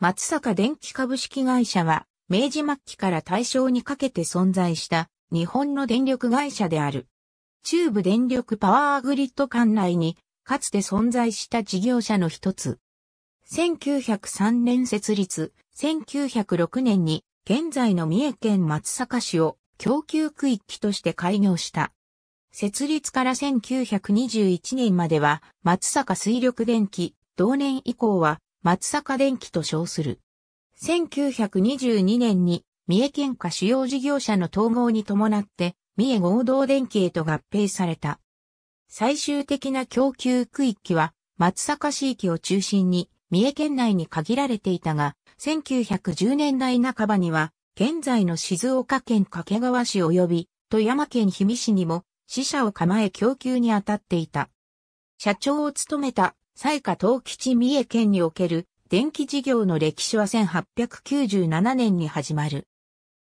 松坂電機株式会社は、明治末期から大正にかけて存在した日本の電力会社である。中部電力パワーグリッド管内にかつて存在した事業者の一つ。1903年設立、1906年に現在の三重県松阪市を供給区域として開業した。設立から1921年までは松阪水力電機、同年以降は松阪電機と称する。1922年に三重県下主要事業者の統合に伴って三重合同電機へと合併された。最終的な供給区域は松阪市域を中心に三重県内に限られていたが、1910年代半ばには現在の静岡県掛川市及び富山県氷見市にも支社を構え供給に当たっていた。社長を務めた西下東吉三重県における電気事業の歴史は1897年に始まる。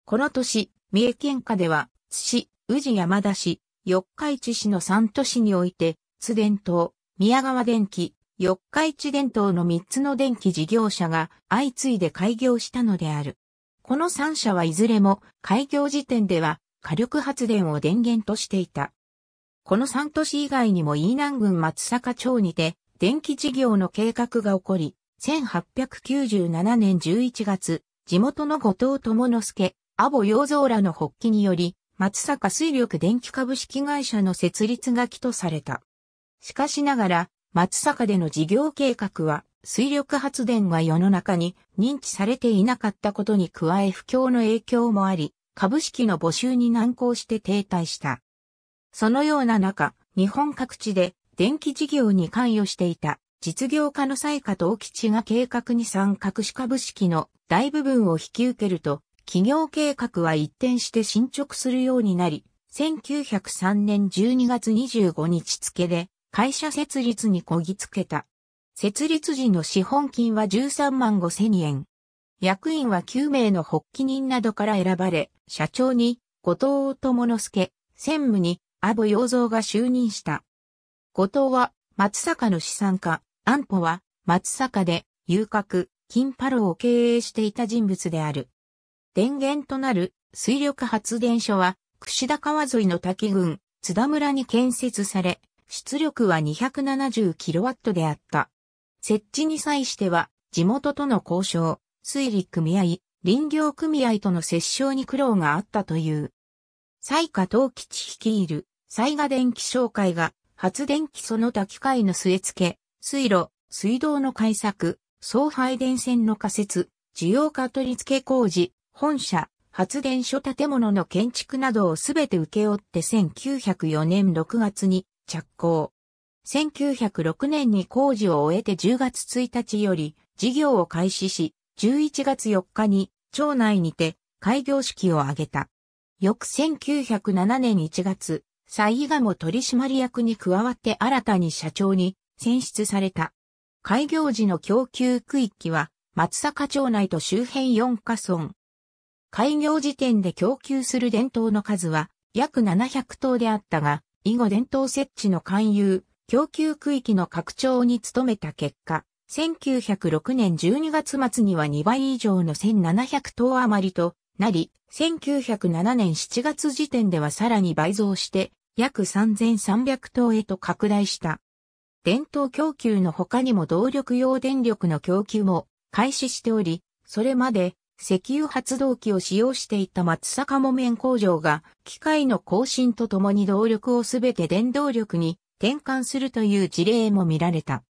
この年、三重県下では、津市、宇治山田市、四日市市の三都市において、津電灯、宮川電機、四日市電灯の三つの電気事業者が相次いで開業したのである。この三社はいずれも開業時点では火力発電を電源としていた。この三都市以外にも飯南郡松坂町にて電気事業の計画が起こり、1897年11月、地元の後藤智之助、阿保洋蔵らの発起により、松坂水力電気株式会社の設立が起とされた。しかしながら、松坂での事業計画は、水力発電が世の中に認知されていなかったことに加え不況の影響もあり、株式の募集に難航して停滞した。そのような中、日本各地で電気事業に関与していた実業家の西下東吉が計画に参画し株式の大部分を引き受けると、企業計画は一転して進捗するようになり、1903年12月25日付で会社設立にこぎつけた。設立時の資本金は13万5千円。役員は9名の発起人などから選ばれ、社長に後藤智之助、専務に阿部洋蔵が就任した。後藤は松坂の資産家、安保は松坂で遊郭、金パロを経営していた人物である。電源となる水力発電所は、串田川沿いの滝郡、津田村に建設され、出力は 270kW であった。設置に際しては、地元との交渉、水利組合、林業組合との折衝に苦労があったという。西下東吉率いる、西賀電気商会が、発電機その他機械の据え付け、水路、水道の開削、送配電線の仮設、需要化取り付け工事、本社、発電所建物の建築などをすべて請け負って1904年6月に着工。1906年に工事を終えて10月1日より事業を開始し、11月4日に町内にて開業式を挙げた。翌1907年1月、蔡鴨取締役に加わって新たに社長に選出された。開業時の供給区域は松坂町内と周辺4カ村。開業時点で供給する電灯の数は約700灯であったが、以後電灯設置の勧誘、供給区域の拡張に努めた結果、1906年12月末には2倍以上の1700灯余りとなり、1907年7月時点ではさらに倍増して約3300灯へと拡大した。電灯供給の他にも動力用電力の供給も開始しており、それまで石油発動機を使用していた松坂木綿工場が機械の更新とともに動力をすべて電動力に転換するという事例も見られた。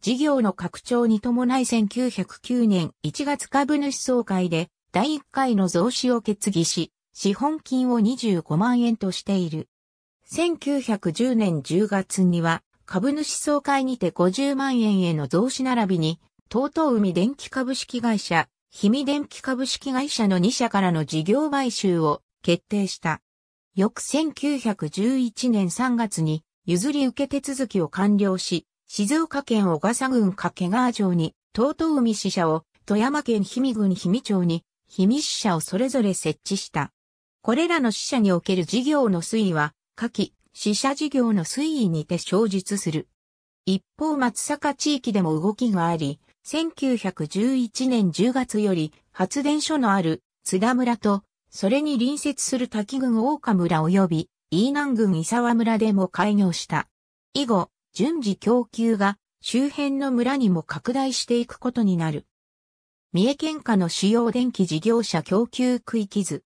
事業の拡張に伴い1909年1月株主総会で第1回の増資を決議し、資本金を25万円としている。1910年10月には株主総会にて50万円への増資並びに、東東海電気株式会社、氷見電気株式会社の2社からの事業買収を決定した。翌1911年3月に譲り受け手続きを完了し、静岡県小笠郡掛川町に、東東海支社を、富山県氷見郡氷見町に、氷見支社をそれぞれ設置した。これらの支社における事業の推移は、下記、支社事業の推移にて生述する。一方松阪地域でも動きがあり、1911年10月より発電所のある津田村と、それに隣接する滝郡大岡村及び、飯南郡伊沢村でも開業した。以後、順次供給が周辺の村にも拡大していくことになる。三重県下の主要電気事業者供給区域図。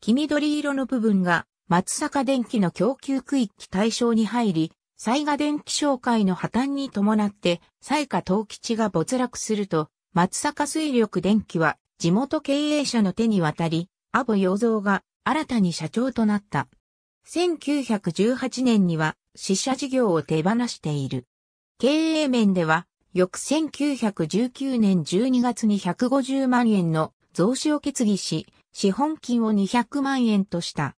黄緑色の部分が松坂電気の供給区域対象に入り、災賀電気商会の破綻に伴って、災賀東吉が没落すると、松坂水力電気は地元経営者の手に渡り、アボ洋蔵が新たに社長となった。1918年には死者事業を手放している。経営面では、翌1919年12月に150万円の増資を決議し、資本金を200万円とした。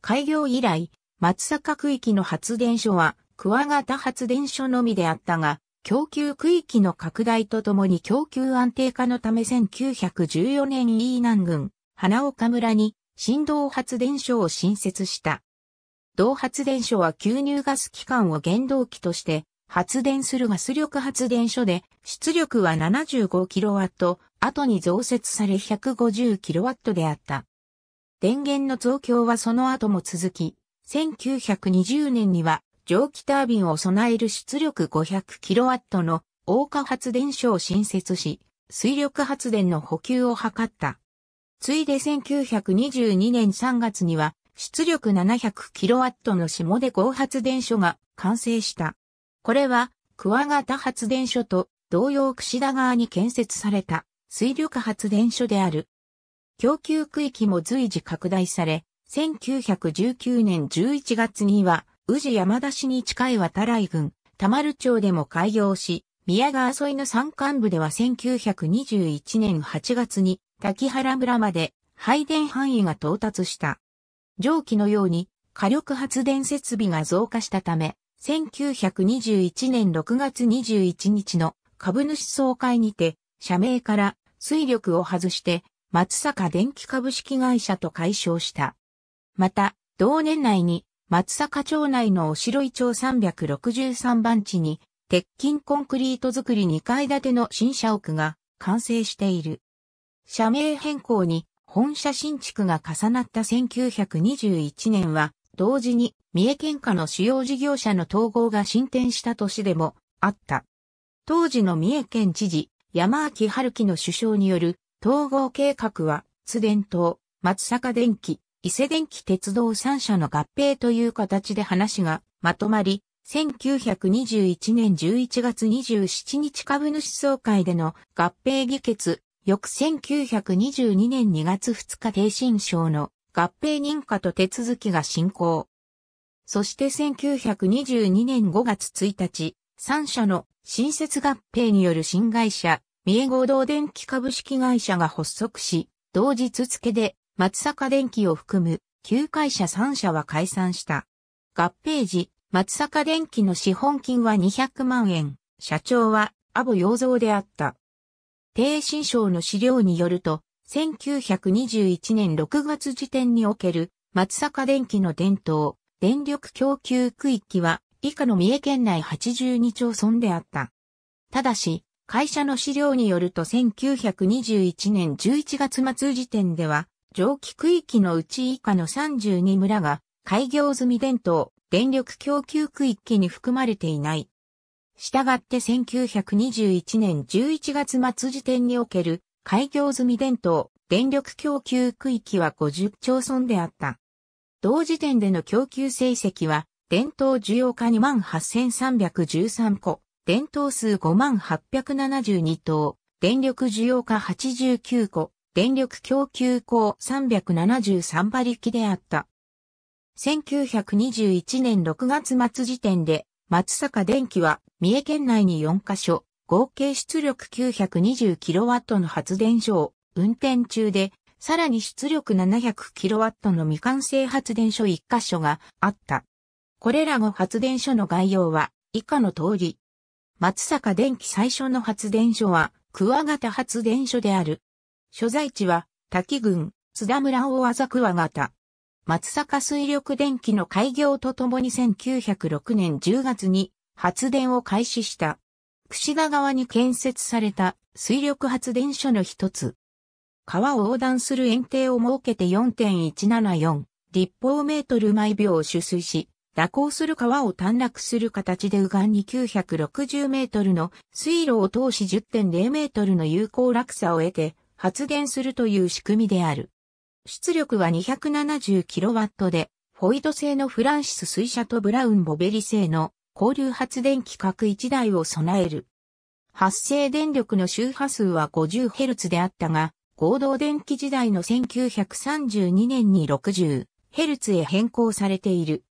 開業以来、松坂区域の発電所は、桑形発電所のみであったが、供給区域の拡大とともに供給安定化のため1914年飯南郡、花岡村に振動発電所を新設した。同発電所は吸入ガス機関を原動機として発電するガス力発電所で、出力は 75kW、後に増設され 150kW であった。電源の増強はその後も続き、1920年には蒸気タービンを備える出力 500kW の大化発電所を新設し、水力発電の補給を図った。ついで1922年3月には出力 700kW の下出高発電所が完成した。これは、桑形発電所と同様串田川に建設された水力発電所である。供給区域も随時拡大され、1919年11月には、宇治山田市に近い渡来郡、田丸町でも開業し、宮川沿いの山間部では1921年8月に滝原村まで配電範囲が到達した。上記のように火力発電設備が増加したため、1921年6月21日の株主総会にて、社名から水力を外して松坂電気株式会社と解消した。また、同年内に松坂町内のお城井町363番地に鉄筋コンクリート造り2階建ての新社屋が完成している。社名変更に本社新築が重なった1921年は同時に三重県下の主要事業者の統合が進展した年でもあった。当時の三重県知事、山秋春樹の首相による統合計画は、津電灯、松坂電機、伊勢電機鉄道3社の合併という形で話がまとまり、1921年11月27日株主総会での合併議決、翌1922年2月2日定新省の合併認可と手続きが進行。そして1922年5月1日、3社の新設合併による新会社、三重合同電気株式会社が発足し、同日付で松坂電機を含む旧会社3社は解散した。合併時、松坂電機の資本金は200万円、社長はアボ洋蔵であった。低新省の資料によると、1921年6月時点における松坂電機の伝統、電力供給区域は以下の三重県内82町村であった。ただし、会社の資料によると1921年11月末時点では、蒸気区域のうち以下の32村が開業済み伝統、電力供給区域に含まれていない。したがって1921年11月末時点における開業済み電灯、電力供給区域は50町村であった。同時点での供給成績は、電灯需要化28,313個、電灯数5872灯、電力需要化89個、電力供給口373馬力であった。1921年6月末時点で、松坂電機は三重県内に4カ所、合計出力 920kW の発電所を運転中で、さらに出力 700kW の未完成発電所1カ所があった。これらの発電所の概要は以下の通り。松坂電機最初の発電所は桑形発電所である。所在地は滝郡津田村大技桑形。松坂水力電機の開業とともに1906年10月に発電を開始した。串田川に建設された水力発電所の一つ。川を横断する円堤を設けて4.174立方メートル毎秒を取水し、蛇行する川を短絡する形で右岸に960メートルの水路を通し10.0メートルの有効落差を得て発電するという仕組みである。出力は 270kW で、フォイド製のフランシス水車とブラウンボベリ製の交流発電機各1台を備える。発生電力の周波数は 50Hz であったが、合同電気時代の1932年に 60Hz へ変更されている。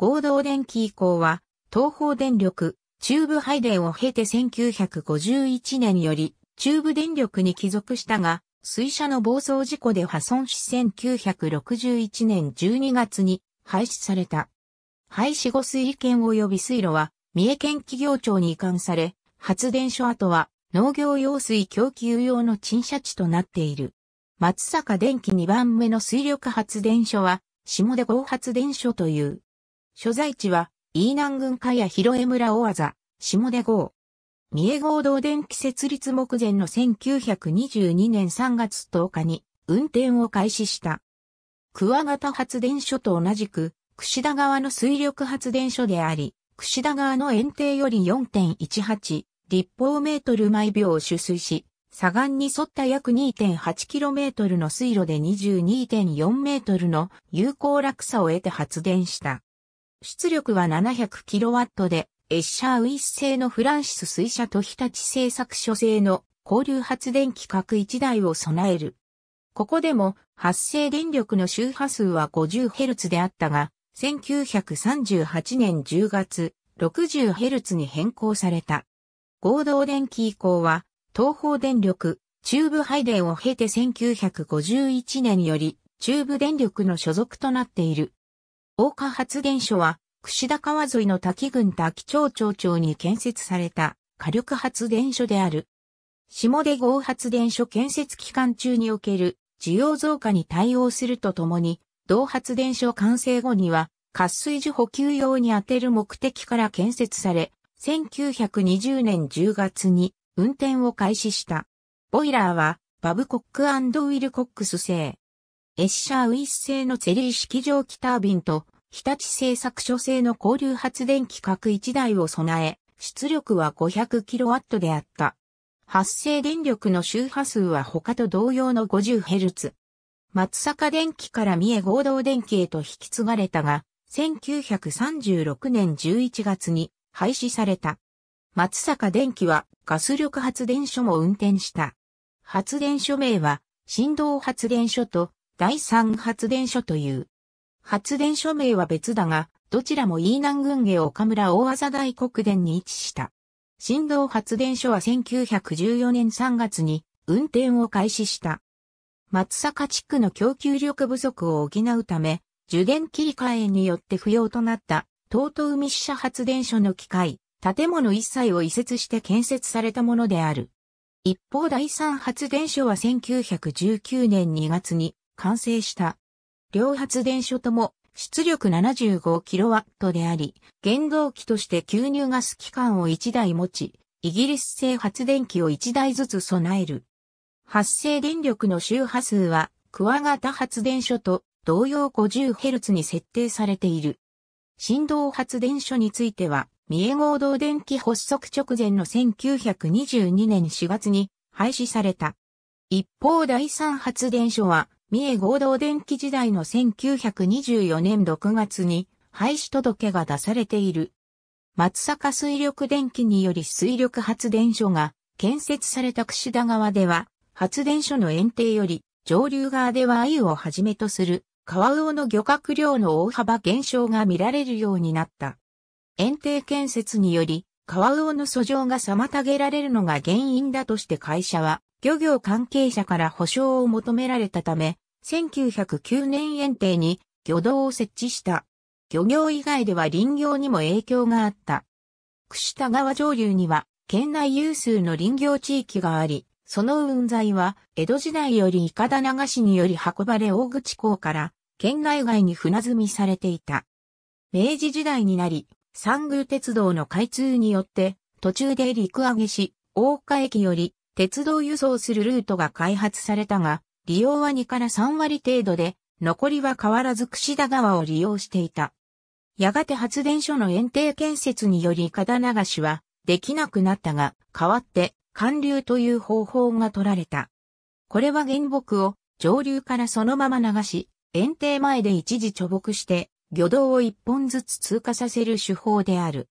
合同電気以降は、東方電力、中部配電を経て1951年より、中部電力に帰属したが、水車の暴走事故で破損し1961年12月に廃止された。廃止後水利権及び水路は三重県企業庁に移管され、発電所跡は農業用水供給用の陳謝地となっている。松坂電気2番目の水力発電所は下出合発電所という。所在地は飯南郡下や広江村大技、下出合。三重合同電気設立目前の1922年3月10日に運転を開始した。桑形発電所と同じく串田川の水力発電所であり、串田川の園庭より4.18立方メートル毎秒を取水し、左岸に沿った約 2.8km の水路で22.4メートルの有効落差を得て発電した。出力は 700kW で、エッシャーウィス製のフランシス水車と日立製作所製の交流発電機各1台を備える。ここでも発生電力の周波数は 50Hz であったが、1938年10月、60Hz に変更された。合同電気以降は、東方電力、中部配電を経て1951年より、中部電力の所属となっている。大化発電所は、串田川沿いの滝郡滝町町町に建設された火力発電所である。下出号発電所建設期間中における需要増加に対応するとともに、同発電所完成後には、活水樹補給用に充てる目的から建設され、1920年10月に運転を開始した。ボイラーは、バブコックウィルコックス製。エッシャーウィス製のツリー式蒸気タービンと、日立製作所製の交流発電機各1台を備え、出力は 500kW であった。発生電力の周波数は他と同様の 50Hz。松坂電機から三重合同電機へと引き継がれたが、1936年11月に廃止された。松坂電機はガス力発電所も運転した。発電所名は振動発電所と第三発電所という。発電所名は別だが、どちらも飯南郡下岡村大技大国電に位置した。振動発電所は1914年3月に運転を開始した。松坂地区の供給力不足を補うため、受電切り替えによって不要となった東都海支社発電所の機械、建物一切を移設して建設されたものである。一方第三発電所は1919年2月に完成した。両発電所とも出力 75kW であり、原動機として吸入ガス機関を1台持ち、イギリス製発電機を1台ずつ備える。発生電力の周波数は、クワガタ発電所と同様 50Hz に設定されている。振動発電所については、三重合同電気発足直前の1922年4月に廃止された。一方第三発電所は、三重合同電気時代の1924年6月に廃止届が出されている。松坂水力電気により水力発電所が建設された串田川では、発電所の園庭より上流側では鮎をはじめとする川魚の漁獲量の大幅減少が見られるようになった。園庭建設により川魚の訴状が妨げられるのが原因だとして会社は漁業関係者から保証を求められたため、1909年園庭に漁道を設置した。漁業以外では林業にも影響があった。串田川上流には県内有数の林業地域があり、その運材は、江戸時代よりイカダ流しにより運ばれ大口港から、県内外に船積みされていた。明治時代になり、三宮鉄道の開通によって、途中で陸揚げし、大岡駅より鉄道輸送するルートが開発されたが、利用は2から3割程度で、残りは変わらず串田川を利用していた。やがて発電所の園庭建設により片流しはできなくなったが、代わって寒流という方法が取られた。これは原木を上流からそのまま流し、園庭前で一時貯木して、魚道を一本ずつ通過させる手法である。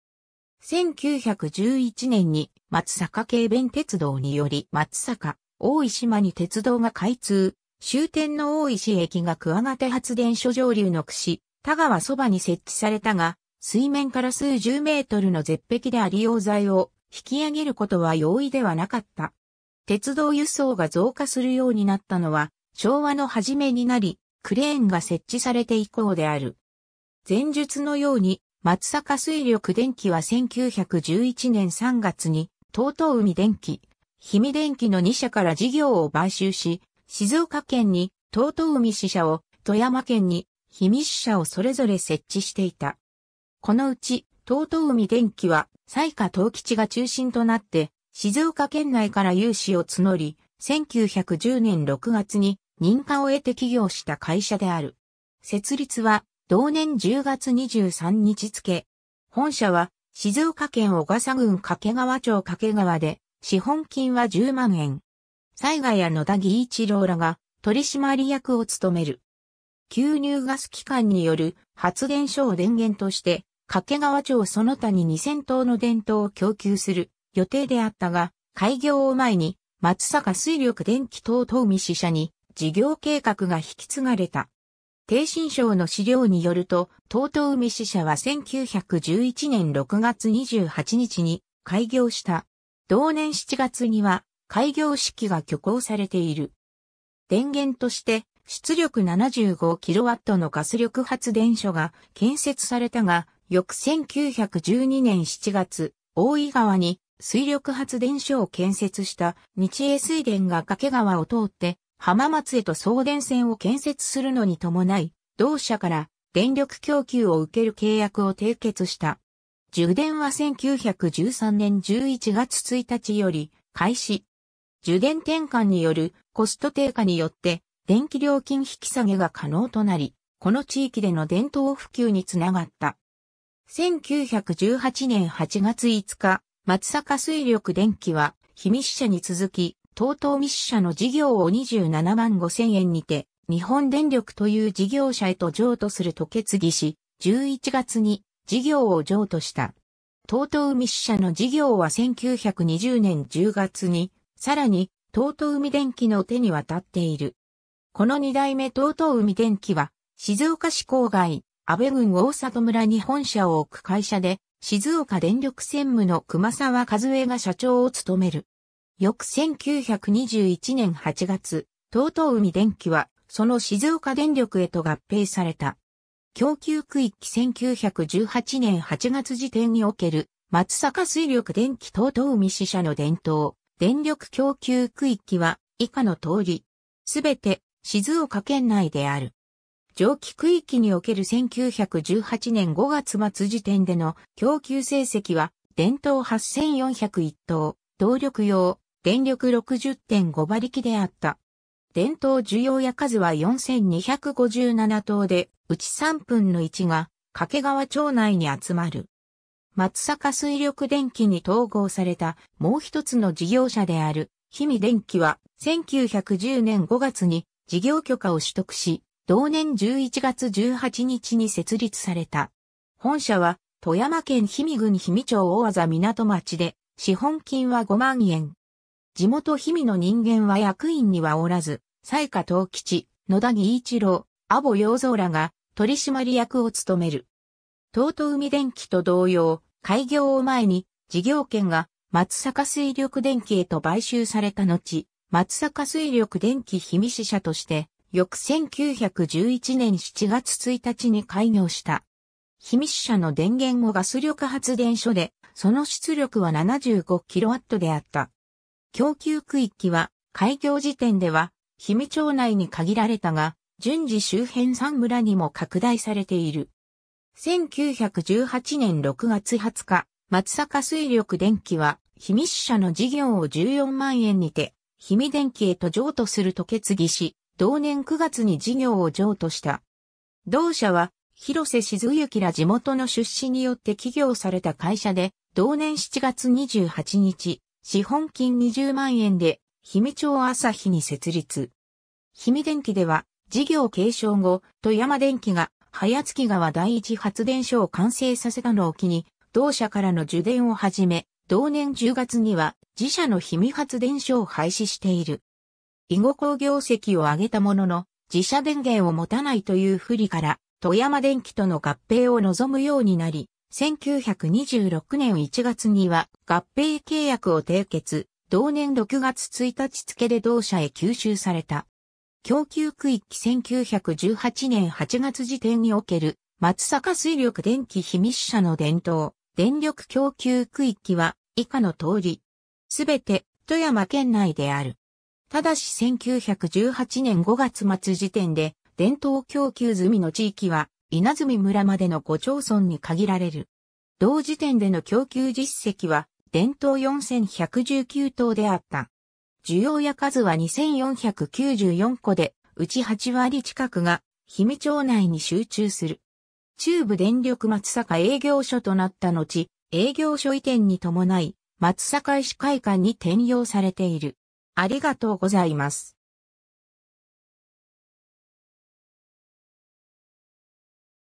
1911年に松坂軽便鉄道により松坂、大石島に鉄道が開通、終点の大石駅が桑形発電所上流の串、田川そばに設置されたが、水面から数十メートルの絶壁であり用材を引き上げることは容易ではなかった。鉄道輸送が増加するようになったのは、昭和の初めになり、クレーンが設置されて以降である。前述のように、松坂水力電機は1911年3月に、東東海電機、氷見電機の2社から事業を買収し、静岡県に東東海支社を、富山県に氷見支社をそれぞれ設置していた。このうち、東東海電機は、西下東吉が中心となって、静岡県内から融資を募り、1910年6月に認可を得て起業した会社である。設立は同年10月23日付。本社は静岡県小笠郡掛川町掛川で、資本金は10万円。災害や野田義一郎らが取締役を務める。吸入ガス機関による発電所を電源として、掛川町その他に2000棟の電灯を供給する予定であったが、開業を前に松坂水力電気等東海支社に事業計画が引き継がれた。低新省の資料によると、東東海支社は1911年6月28日に開業した。同年7月には開業式が挙行されている。電源として出力 75kW のガス力発電所が建設されたが、翌1912年7月、大井川に水力発電所を建設した日英水電が掛川を通って浜松へと送電線を建設するのに伴い、同社から電力供給を受ける契約を締結した。充電は1913年11月1日より開始。充電転換によるコスト低下によって電気料金引き下げが可能となり、この地域での電灯普及につながった。1918年8月5日、松坂水力電気は、氷見支社に続き、東東密社の事業を27万5千円にて、日本電力という事業者へと譲渡すると決議し、11月に事業を譲渡した。東東海支社の事業は1920年10月に、さらに東東海電機の手に渡っている。この二代目東東海電機は、静岡市郊外、安倍郡大里村に本社を置く会社で、静岡電力専務の熊沢和恵が社長を務める。翌1921年8月、東東海電機は、その静岡電力へと合併された。供給区域1918年8月時点における松坂水力電気東東海支社の伝統、電力供給区域は以下の通り、すべて静岡県内である。蒸気区域における1918年5月末時点での供給成績は、電灯8401灯、動力用、電力60.5馬力であった。電灯需要や数は4257灯で、うち3分の1が掛川町内に集まる。松坂水力電機に統合されたもう一つの事業者である氷見電機は1910年5月に事業許可を取得し、同年11月18日に設立された。本社は富山県氷見郡氷見町大技港町で資本金は5万円。地元氷見の人間は役員にはおらず、西下東吉、野田義一郎、阿保洋蔵らが取締役を務める。東都海電機と同様、開業を前に事業権が松坂水力電機へと買収された後、松坂水力電機氷見支社として、翌1911年7月1日に開業した。氷見支社の電源もガス力発電所で、その出力は 75kW であった。供給区域は開業時点では氷見町内に限られたが、順次周辺三村にも拡大されている。1918年6月20日、松坂水力電機は、秘密社の事業を14万円にて、秘密電機へと譲渡すると決議し、同年9月に事業を譲渡した。同社は、広瀬静幸ら地元の出資によって起業された会社で、同年7月28日、資本金20万円で、秘密町朝日に設立。秘密電機では、事業継承後、富山電機が、早月川第一発電所を完成させたのを機に、同社からの受電を始め、同年10月には自社の秘密発電所を廃止している。囲碁工業績を上げたものの、自社電源を持たないという不利から、富山電機との合併を望むようになり、1926年1月には合併契約を締結、同年6月1日付で同社へ吸収された。供給区域1918年8月時点における松坂水力電気秘密社の伝統、電力供給区域は以下の通り、すべて富山県内である。ただし1918年5月末時点で伝統供給済みの地域は稲積村までの5町村に限られる。同時点での供給実績は伝統4119棟であった。需要や数は2494個で、うち8割近くが、姫町内に集中する。中部電力松坂営業所となった後、営業所移転に伴い、松坂医師会館に転用されている。ありがとうございます。